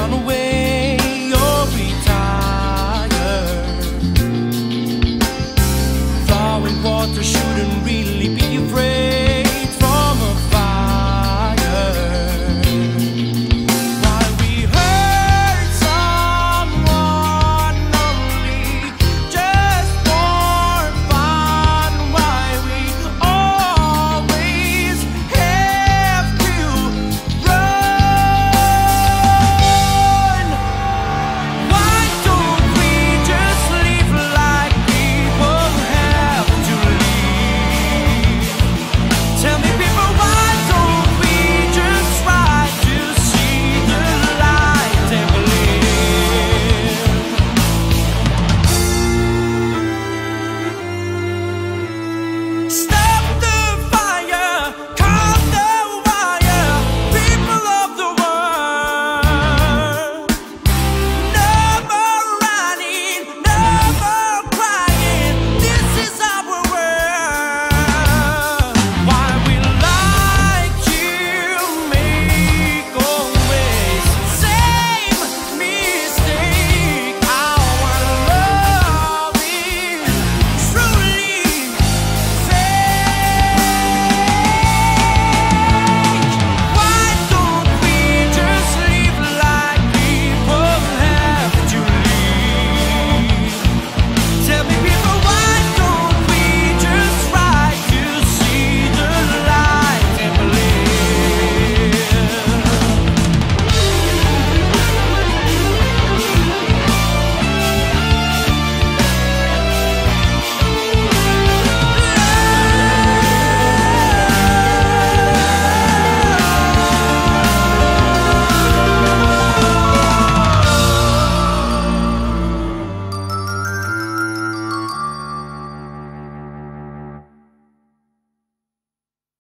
run away.